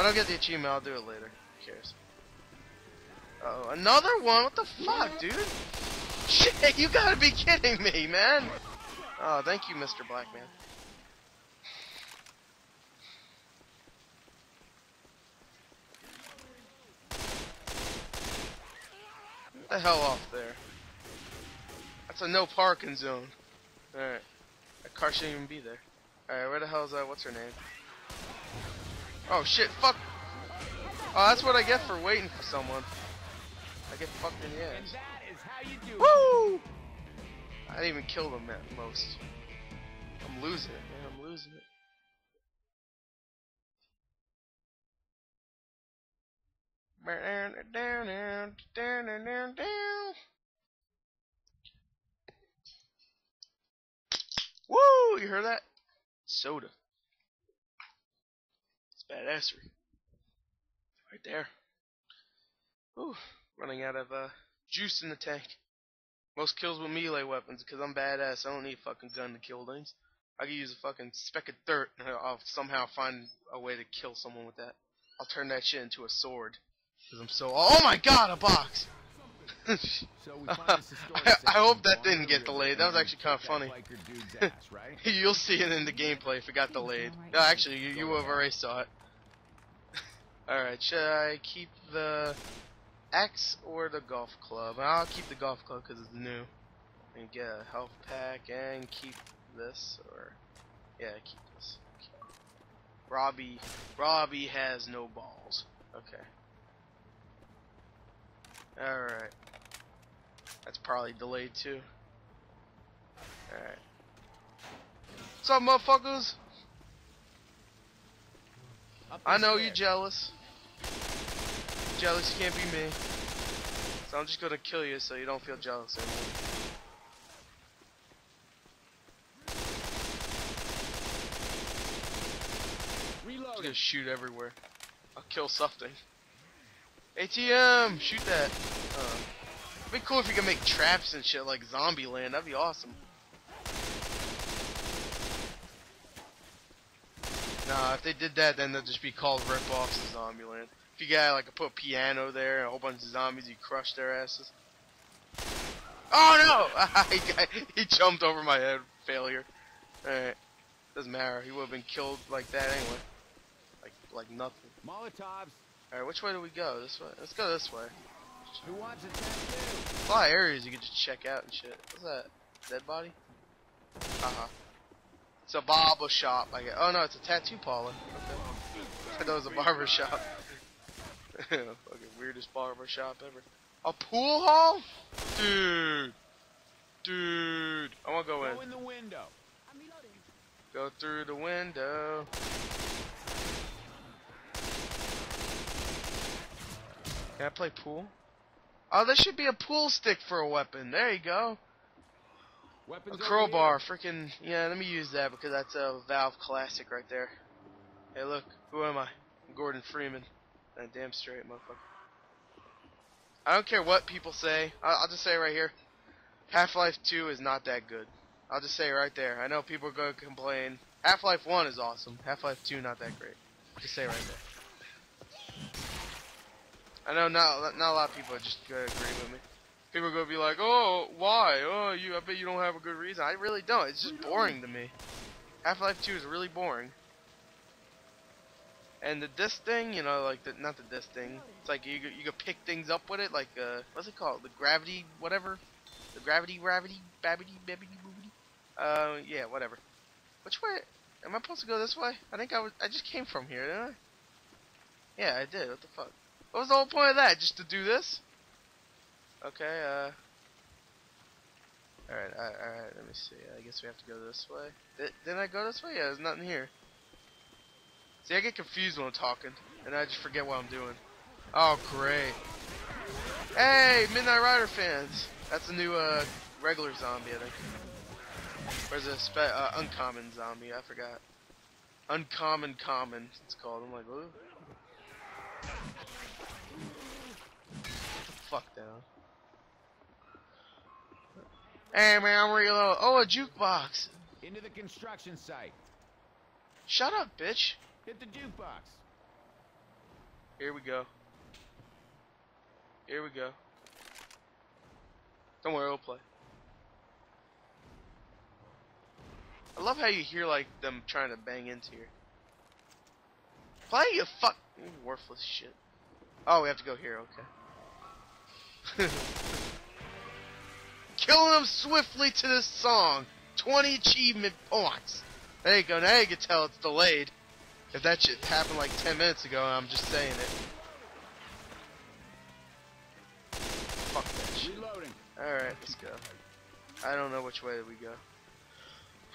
I don't get the achievement, I'll do it later. Who cares? Uh oh, another one? What the fuck, dude? Shit, you gotta be kidding me, man! Oh, thank you, Mr. Blackman. The hell off there. That's a no parking zone. Alright. That car shouldn't even be there. Alright, where the hell is that? What's her name? Oh shit, fuck! Oh, that's what I get for waiting for someone. I get fucked in the And ass. that is how you do it. Woo! I didn't even kill them at most. I'm losing it, man. I'm losing it. Woo! You heard that? Soda. Badassery. Right there. Ooh, running out of uh, juice in the tank. Most kills with melee weapons because I'm badass. I don't need a fucking gun to kill things. I can use a fucking speck of dirt and I'll somehow find a way to kill someone with that. I'll turn that shit into a sword. Because I'm so. Oh my god, a box! So we find this historic I, I hope that didn't get delayed. That was actually kind of funny. biker dude's ass, right? You'll see it in the gameplay if it got delayed. No, actually, you, you have already saw it. Alright, should I keep the X or the golf club? I'll keep the golf club because it's new. And get a health pack and keep this, or... Yeah, keep this. Robbie, Robbie has no balls. Okay. Alright. That's probably delayed too. Alright. What's up, motherfuckers? I know you're jealous. Jealous you can't be me. So I'm just gonna kill you so you don't feel jealous anymore. I'm gonna shoot everywhere. I'll kill something. ATM! Shoot that! Uh, it'd be cool if you could make traps and shit like Zombieland. That'd be awesome. Nah, if they did that, then they'd just be called rip-offs of Zombieland. If you got like put a piano there and a whole bunch of zombies, you crush their asses. Oh no! he, jumped over my head. Failure. Alright. Doesn't matter. He would have been killed like that anyway. Like like nothing. Molotovs. Alright, which way do we go? This way? Let's go this way. Who wants a tattoo? A lot of areas you can just check out and shit. What's that? Dead body? Uh-huh. It's a barber shop. I guess. Oh no, it's a tattoo parlor. Okay. I thought it was a barber shop. Fucking weirdest barber shop ever. A pool hall? Dude. Dude. I wanna go in. Go in the window. Go through the window. Can I play pool? Oh, there should be a pool stick for a weapon. There you go. A Weapons over crowbar. Freaking. Yeah, let me use that because that's a Valve classic right there. Hey, look. Who am I? I'm Gordon Freeman. Uh, damn straight, motherfucker. I don't care what people say. I'll, I'll just say right here. Half-Life 2 is not that good. I'll just say right there. I know people are going to complain. Half-Life 1 is awesome. Half-Life 2 not that great. Just say right there. I know not not a lot of people are just gonna agree with me. People are gonna be like, "Oh, why? Oh, you. I bet you don't have a good reason." I really don't. It's just boring to me. Half-Life 2 is really boring. And the disc thing, you know, like the not the disc thing. It's like you you could pick things up with it, like uh, what's it called? The gravity, whatever. The gravity, gravity, babbity, babbity, boobity. Uh, yeah, whatever. Which way? Am I supposed to go this way? I think I was. I just came from here, didn't I? Yeah, I did. What the fuck? What was the whole point of that? Just to do this? Okay. Uh. All right. All right. Let me see. I guess we have to go this way. Did, didn't I go this way? Yeah, there's nothing here. See, I get confused when I'm talking, and I just forget what I'm doing. Oh, great. Hey, Midnight Rider fans. That's a new uh regular zombie, I think. Where's a spe uh, uncommon zombie? I forgot. Uncommon common. It's called. I'm like, ooh. Get the fuck down. Hey man, I'm reload. Oh, a jukebox. Into the construction site. Shut up, bitch. Hit the jukebox. Here we go. Here we go. Don't worry, we'll play. I love how you hear like them trying to bang into you. Play you fuck worthless shit. Oh, we have to go here, okay. Killing them swiftly to this song. 20 achievement points. There you go, now you can tell it's delayed. If that shit happened like 10 minutes ago, I'm just saying it. Fuck that shit. Alright, let's go. I don't know which way we go.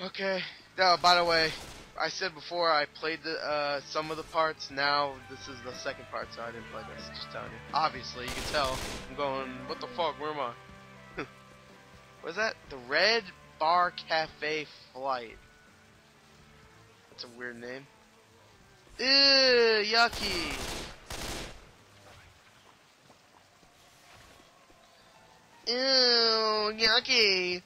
Okay. Now, by the way, I said before I played the uh, some of the parts. Now this is the second part, so I didn't play this. Just telling you. Obviously, you can tell. I'm going. What the fuck? Where am I? what is that? The Red Bar Cafe Flight. That's a weird name. Ew, yucky. Ew, yucky.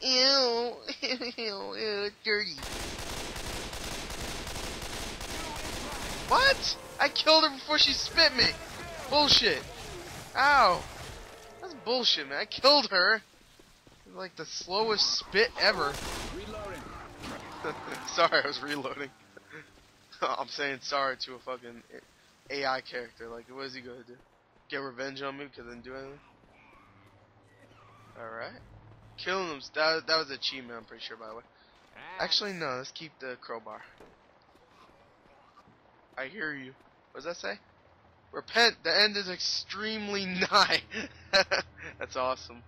Ew, ew, ew, dirty. What? I killed her before she spit me. Bullshit. Ow. That's bullshit, man. I killed her. Like the slowest spit ever. Sorry, I was reloading. I'm saying sorry to a fucking AI character. Like, what is he gonna do? Get revenge on me because I didn't do anything? Alright. Killing them. That, that was an achievement, I'm pretty sure, by the way. Actually, no. Let's keep the crowbar. I hear you. What does that say? Repent. The end is extremely nigh. That's awesome.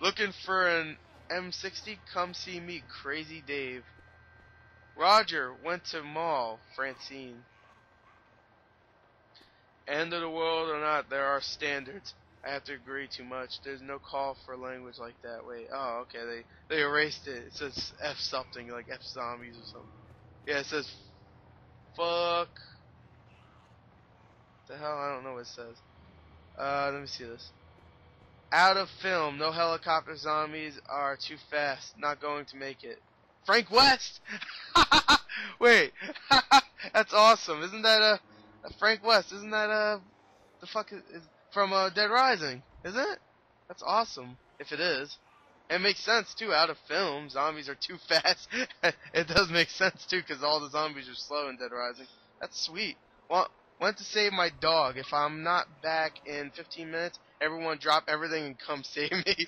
Looking for an M60? Come see me, Crazy Dave. Roger went to mall. Francine. End of the world or not, there are standards. I have to agree too much. There's no call for language like that. Wait, oh, okay, they they erased it. It says F something, like F zombies or something. Yeah, it says fuck. The hell? I don't know what it says. Uh, let me see this. Out of film. No helicopter zombies are too fast. Not going to make it. Frank West. Wait, that's awesome. Isn't that uh, Frank West? Isn't that uh, the fuck is, is from uh, Dead Rising? Isn't it? That's awesome. If it is. It makes sense too. Out of film, zombies are too fast. it does make sense too, because all the zombies are slow in Dead Rising. That's sweet. Well, went to save my dog. If I'm not back in 15 minutes, everyone drop everything and come save me.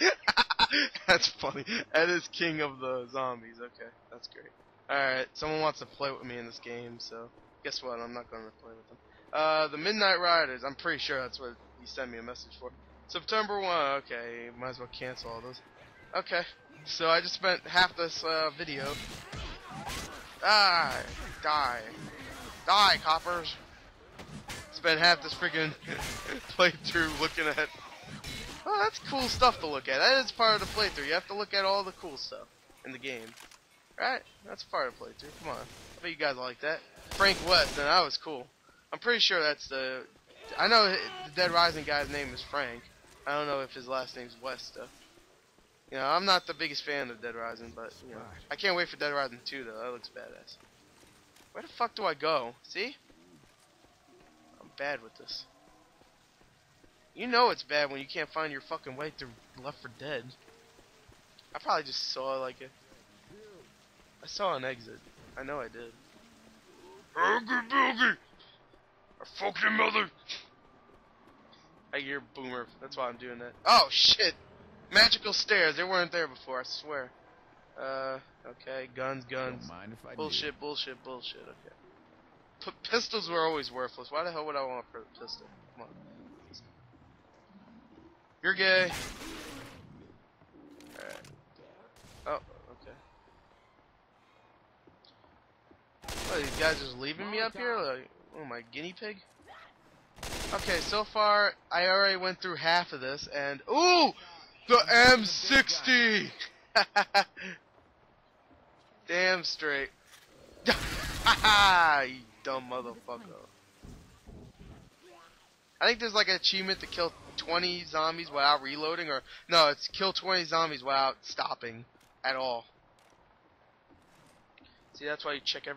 that's funny. Ed is king of the zombies. Okay, that's great. Alright, someone wants to play with me in this game, so guess what? I'm not going to play with them. Uh, the Midnight Riders. I'm pretty sure that's what he sent me a message for. September 1. Okay, might as well cancel all those. Okay, so I just spent half this uh, video. Die, die, die, coppers. Spent half this freaking playthrough looking at. Oh, that's cool stuff to look at. That is part of the playthrough. You have to look at all the cool stuff in the game. Right? That's part of the playthrough. Come on. I bet you guys like that. Frank West, and that was cool. I'm pretty sure that's the. I know the Dead Rising guy's name is Frank. I don't know if his last name's West though. You know, I'm not the biggest fan of Dead Rising, but you know, I can't wait for Dead Rising 2 though. That looks badass. Where the fuck do I go? See? Bad with this. You know it's bad when you can't find your fucking way through Left 4 Dead. I probably just saw like a. I saw an exit. I know I did. Boogie boogie! A fucking mother! I hear boomer. That's why I'm doing that. Oh shit! Magical stairs. They weren't there before. I swear. Uh, okay. Guns, guns. Don't mind if I do. Bullshit, bullshit, bullshit. Okay. P pistols were always worthless. Why the hell would I want a pistol? Come on. You're gay. Alright. Oh, okay. What, these guys just leaving me up here? Like, oh, my guinea pig? Okay, so far, I already went through half of this, and... Ooh! The M60! Damn straight. dumb motherfucker. I think there's like an achievement to kill 20 zombies without reloading, or no, it's kill 20 zombies without stopping at all. See, that's why you check every